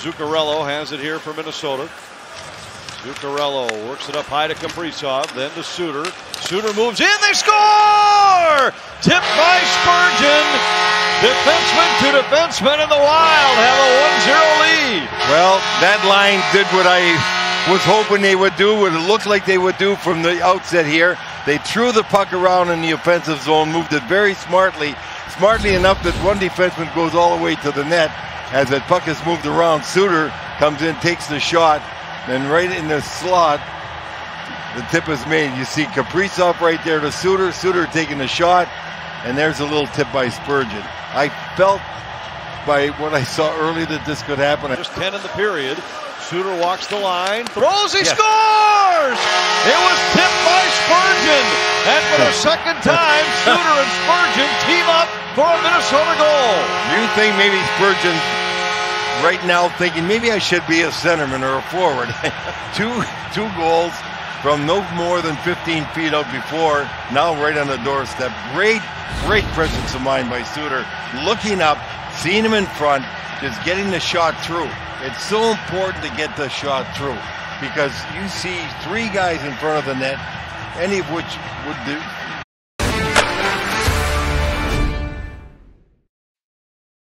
Zuccarello has it here for Minnesota. Zuccarello works it up high to Kaprizov, then to Suter. Suter moves in, they score! Tipped by Spurgeon. Defenseman to defenseman in the Wild have a 1-0 lead. Well, that line did what I was hoping they would do, what it looked like they would do from the outset here. They threw the puck around in the offensive zone, moved it very smartly, smartly enough that one defenseman goes all the way to the net. As that puck is moved around, Suter comes in, takes the shot, and right in the slot, the tip is made. You see Kaprizov right there to Suter, Suter taking the shot, and there's a little tip by Spurgeon. I felt by what I saw early that this could happen. Just 10 in the period. Suter walks the line, throws, he yes. scores! It was tipped by Spurgeon. And for the second time, Suter and Spurgeon team up for a Minnesota goal. You think maybe Spurgeon right now thinking maybe I should be a centerman or a forward. two two goals from no more than 15 feet out before, now right on the doorstep. Great, great presence of mind by Suter. Looking up, seeing him in front, just getting the shot through. It's so important to get the shot through because you see three guys in front of the net, any of which would do,